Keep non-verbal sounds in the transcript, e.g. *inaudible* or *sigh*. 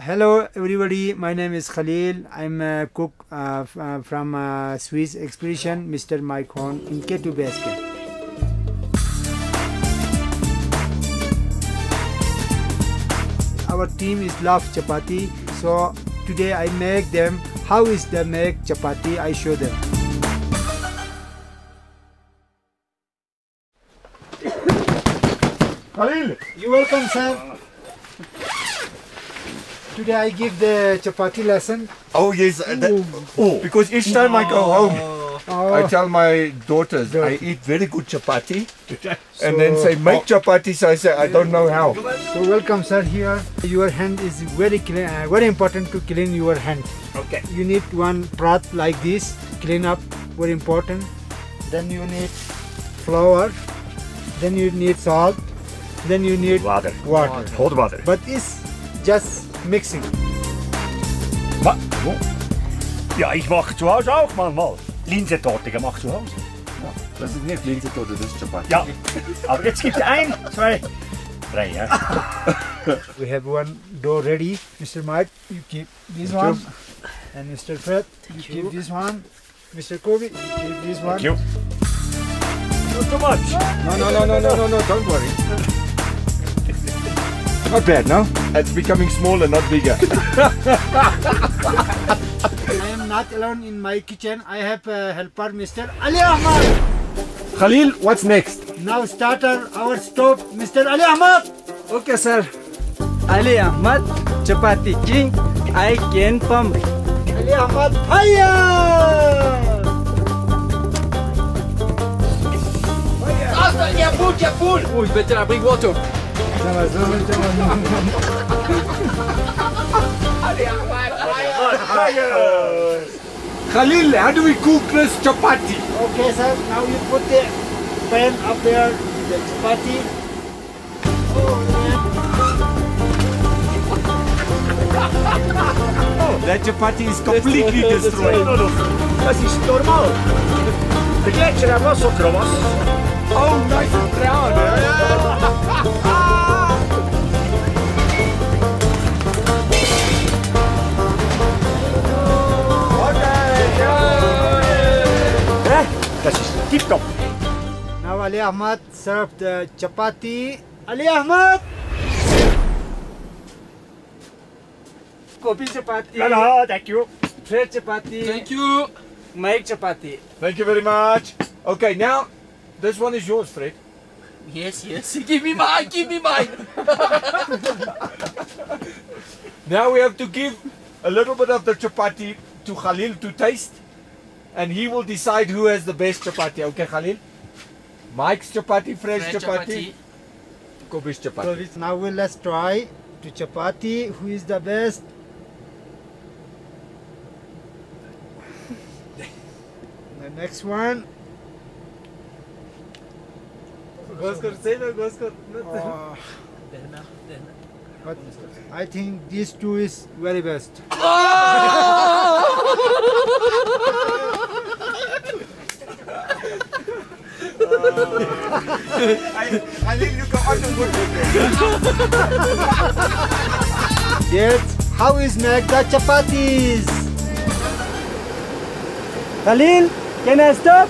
Hello everybody, my name is Khalil. I'm a cook uh, uh, from uh, Swiss Expedition, Mr. Mike Horn in K2 Base Camp. Our team is love chapati, so today I make them. How is the make chapati? I show them. Khalil! You welcome, sir. Today I give the chapati lesson. Oh yes, uh, that, oh, because each time I go home, Oh, I tell my daughters I eat very good chapati, *laughs* and then say make chapati. So I say I don't know how. So welcome sir here. Your hand is very clean, uh, very important to clean your hand. Okay. You need one prat like this, clean up, very important. Then you need flour, then you need salt, then you need Water. water. Cold water. But it's just mixing. Ma wo? Ja, ich mache zu Hause auch manchmal. Linsentorte gemacht zu Hause. Das ist nicht Linsentorte, das ist Chapati. Ja, aber jetzt gibt es ein, zwei, drei, ja. *laughs* We have one dough ready. Mr. Mike, you keep this one. And Mr. Fred, you keep this one. Mr. Kobe, you keep this one. Thank you. Not too much. No, no, no, no, no, no, no, don't worry. Not bad, no? It's becoming smaller, not bigger. *laughs* I am not alone in my kitchen. I have a helper, Mr. Ali Ahmad. Khalil, what's next? Now starter our stove, Mr. Ali Ahmad. Okay, sir. Ali Ahmad, Chapati King, I can pump. Ali Ahmad, fire! Oh, you better bring water. Khalil, how do we cook this chapati? Okay, sir. Now you put the pan up there, the chapati. Oh, that chapati is completely destroyed. No, no. Das ist normal. Der Gletscher hat was so krass. Oh, nice and brown. Eh? Das ist tipptopp. Now Ali Ahmad serve the chapati. Ali Ahmad! Kobe chapati. Ja, ja, thank you. Fred chapati. Thank you. Mike Chapati. Thank you very much. Okay, now this one is yours, Fred. Yes, yes. *laughs* Give me mine, give me mine. *laughs* Now we have to give a little bit of the chapati to Khalil to taste, and he will decide who has the best chapati. Okay, Khalil? Mike's chapati, Fred's Fred chapati, Kobe's chapati. So now we'll let's try to chapati. Who is the best? *laughs* the next one. Goskar, say no, Uh, but I think these two is very best. *laughs* Khalil, you go on the wood. Yes. How is the chapatis? Khalil, can I stop?